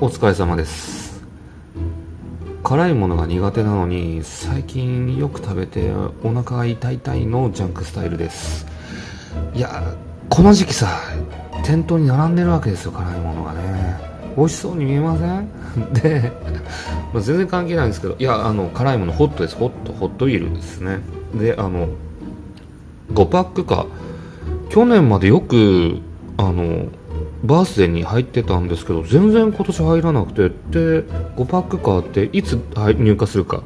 お疲れ様です。辛いものが苦手なのに最近よく食べてお腹が痛いたいのジャンクスタイルです。いやこの時期さ店頭に並んでるわけですよ辛いものがね。美味しそうに見えません？で、まあ、全然関係ないんですけどいやあの辛いものホットです。ホットホットビールですね。であの5パックか。去年までよくあのバースデーに入ってたんですけど全然今年入らなくてで5パックカーっていつ入荷するか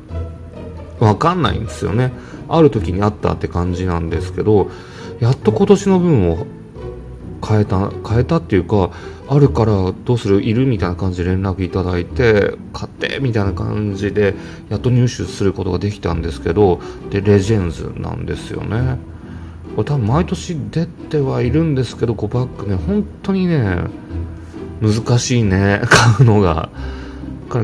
分かんないんですよね。ある時にあったって感じなんですけどやっと今年の分を変えた変えたっていうかあるからどうする？いるみたいな感じで連絡いただいて買ってみたいな感じでやっと入手することができたんですけどでレジェンズなんですよね。これ多分毎年出てはいるんですけど5パックね本当にね難しいね 買うのが。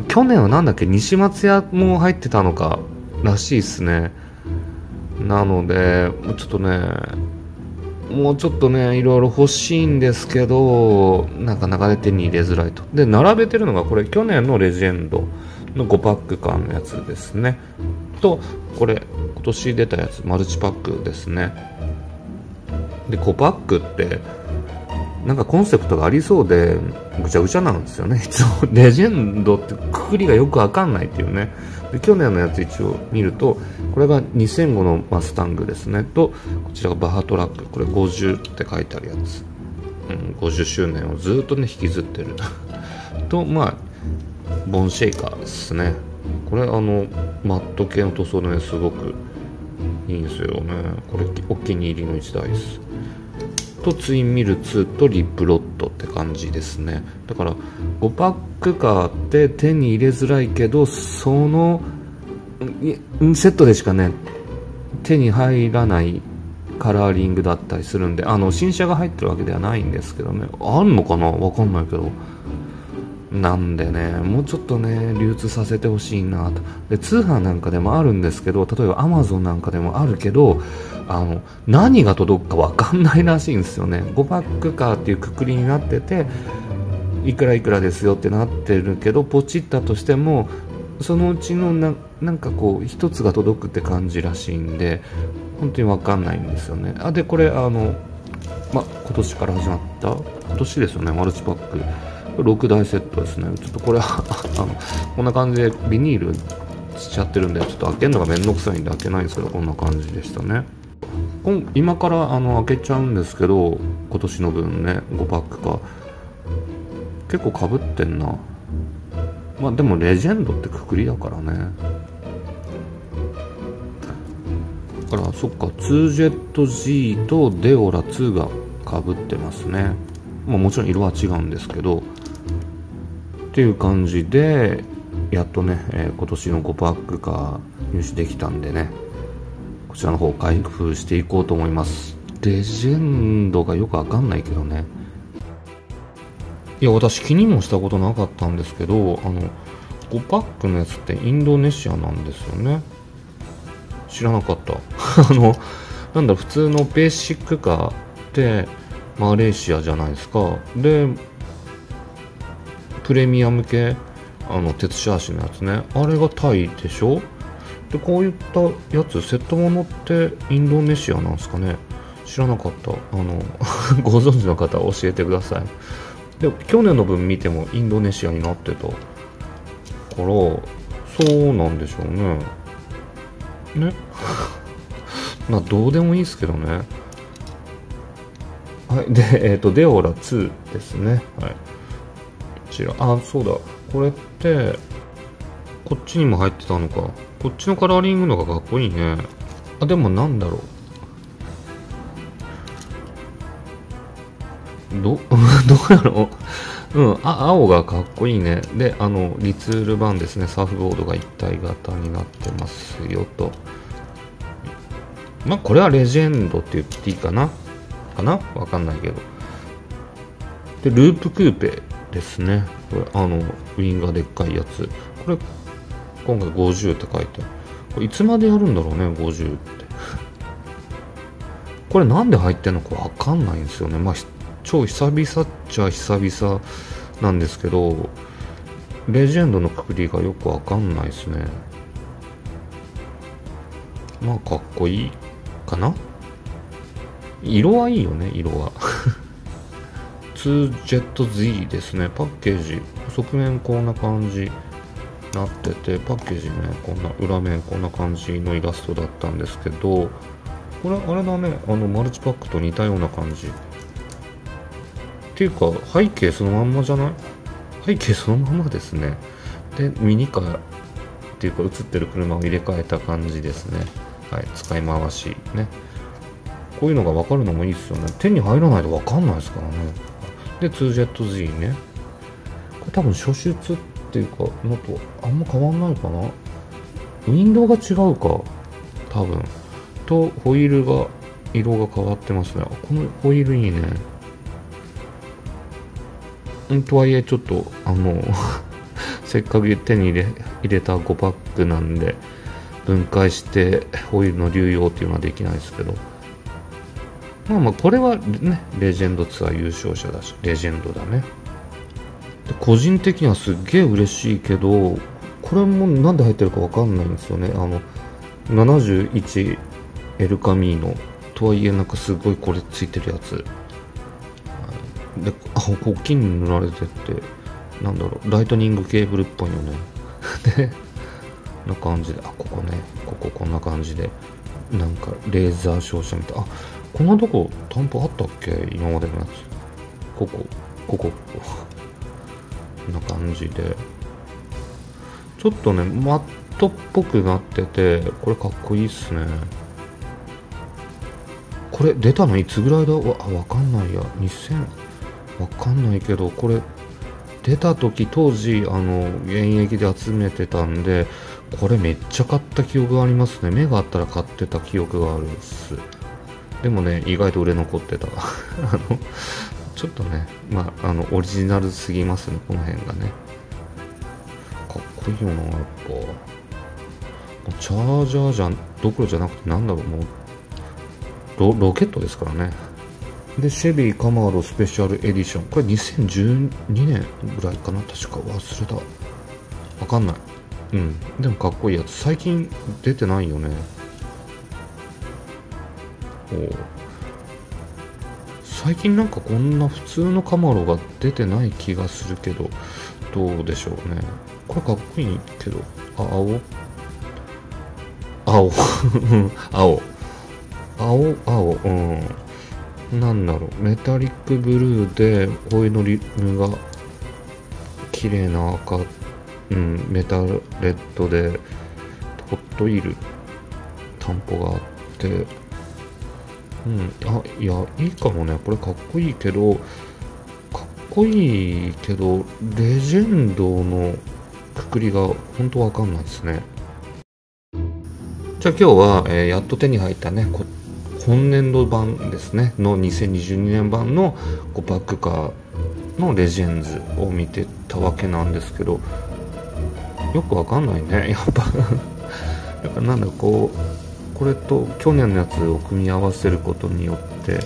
去年は何だっけ西松屋も入ってたのからしいっすね。なのでちょっとねもうちょっとねいろいろ欲しいんですけどなかなか手に入れづらいと。で並べてるのがこれ去年のレジェンドの5パック缶のやつですね。とこれ今年出たやつマルチパックですね。で5パックってなんかコンセプトがありそうでぐちゃぐちゃなんですよね。いつもレジェンドってくくりがよくわかんないっていうね。で去年のやつ一応見るとこれが2005のマスタングですね。とこちらがバハトラック。これ50って書いてあるやつ、うん、50周年をずっとね引きずってる。とまあボンシェイカーですね。これあのマット系の塗装でねすごくいいんですよね。これお気に入りの1台です。とツインミル2とリップロットって感じですね。だから5パックカーって手に入れづらいけどそのセットでしかね手に入らないカラーリングだったりするんであの新車が入ってるわけではないんですけどね。あんのかな？わかんないけど。なんでねもうちょっとね流通させてほしいなと。で通販なんかでもあるんですけど例えばアマゾンなんかでもあるけどあの何が届くか分かんないらしいんですよね。5パックカーっていうくくりになってていくらいくらですよってなってるけどポチったとしてもそのうちのななんかこう1つが届くって感じらしいんで本当に分かんないんですよね。あでこれあのま今年から始まった？今年ですよねマルチパック。6台セットですね。ちょっとこれは あのこんな感じでビニールしちゃってるんでちょっと開けるのがめんどくさいんで開けないんですけどこんな感じでしたね。今からあの開けちゃうんですけど今年の分ね5パックか。結構かぶってんな。まあでもレジェンドってくくりだからね。だからそっか 2JetG とデオラ2がかぶってますね。まあもちろん色は違うんですけどっていう感じでやっとね、えー、今年の5パックが入手できたんでねこちらの方開封していこうと思います。レジェンドがよくわかんないけどね。いや私気にもしたことなかったんですけどあの5パックのやつってインドネシアなんですよね。知らなかった。あのなんだ普通のベーシックカーってマレーシアじゃないですか。でプレミアム系あの鉄シャーシのやつね。あれがタイでしょ？でこういったやつセットものってインドネシアなんですかね？知らなかった。あの ご存知の方教えてください。で去年の分見てもインドネシアになってた。からそうなんでしょうね。ね？まあどうでもいいですけどね。はい。でえっ、ー、とデオラ2ですね。はい。ちら。あそうだ。これってこっちにも入ってたのか。こっちのカラーリングのがかっこいいね。あでもなんだろう。ど どうやろううんあ青がかっこいいね。であのリツール版ですね。サーフボードが一体型になってますよと。まあこれはレジェンドって言っていいかな？かな？わかんないけど。でループクーペ。ですね。これあのウィンがでっかいやつ。これ今回50って書いてこれいつまでやるんだろうね50って。これなんで入ってんの？かわかんないんですよね。まあ超久々っちゃ久々なんですけどレジェンドのくくりがよくわかんないですね。まあかっこいいかな。色はいいよね色は。SJZ ですね。パッケージ。側面こんな感じなっててパッケージねこんな裏面こんな感じのイラストだったんですけどこれあれだね。あのマルチパックと似たような感じ。っていうか背景そのまんまじゃない？背景そのままですね。でミニカーっていうか映ってる車を入れ替えた感じですね。はい使い回しね。こういうのが分かるのもいいですよね。手に入らないと分かんないですからね。で 2JetZ ね。これ多分初出っていうかのとあんま変わんないかな？ウィンドウが違うか多分。とホイールが色が変わってますね。このホイールいいね。んとはいえちょっとあの せっかく手に入れ入れた5パックなんで分解してホイールの流用っていうのはできないですけど。まあまあこれはねレジェンドツアー優勝者だしレジェンドだね。で個人的にはすっげえ嬉しいけどこれもなんで入ってるかわかんないんですよね。あの71エルカミーノ。とはいえなんかすごいこれついてるやつ。であこう金に塗られてってなんだろう。ライトニングケーブルっぽいよね。でな感じであここねこここんな感じでなんかレーザー照射みたいあこんなとこ担保あったっけ？今までのやつ。ここ。ここ。ここんな感じで。ちょっとねマットっぽくなっててこれかっこいいっすね。これ出たのいつぐらいだ？わわかんない。や2000わかんないけどこれ出た時当時あの現役で集めてたんでこれめっちゃ買った記憶がありますね。目があったら買ってた記憶があるっす。でもね意外と売れ残ってた あのちょっとねまああのオリジナルすぎますねこの辺がねかっこいいよなやっぱチャージャーじゃどころじゃなくてなんだろうもうロロケットですからねで、シェビーカマーロスペシャルエディション。これ2012年ぐらいかな確か忘れた。わかんない。うん。でもかっこいいやつ。最近出てないよね。最近なんかこんな普通のカマロが出てない気がするけど、どうでしょうね。これかっこいいけど、あ、青？青。青。青、青、うん。なんだろう。メタリックブルーでホイのリムが綺麗な赤、うん、メタレッドでホットイール。担保があって。うん。あいやいいかもね。これかっこいいけどかっこいいけどレジェンドのくくりが本当わかんないですね。じゃあ今日は、えー、やっと手に入ったね今年度版ですね。の2022年版の5パックカーのレジェンズを見てたわけなんですけどよくわかんないね。やっぱ やっぱなんだこうこれと去年のやつを組み合わせることによって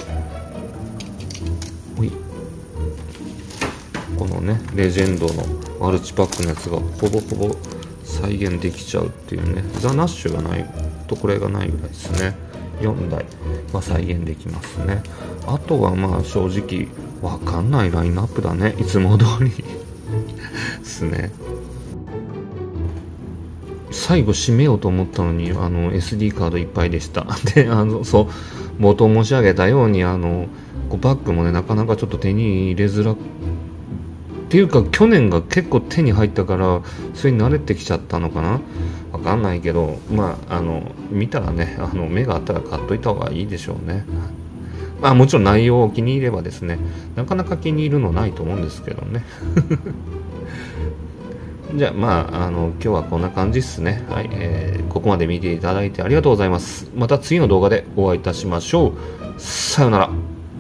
このねレジェンドのマルチパックのやつがほぼほぼ再現できちゃうっていうねザ・ナッシュがないとこれがないぐらいですね。4台、ま、再現できますね。あとはまあ正直わかんないラインナップだね。いつも通りですね。最後締めようと思ったのにあの SD カードいっぱいでした。であのそう冒頭申し上げたようにあのバッグもねなかなかちょっと手に入れづらっていうか去年が結構手に入ったからそれに慣れてきちゃったのかな？わかんないけどまああの見たらねあの目があったら買っといた方がいいでしょうね。まあもちろん内容を気に入ればですねなかなか気に入るのないと思うんですけどね。じゃあまああの今日はこんな感じっすね。はい、えー、ここまで見ていただいてありがとうございます。また次の動画でお会いいたしましょう。さようなら。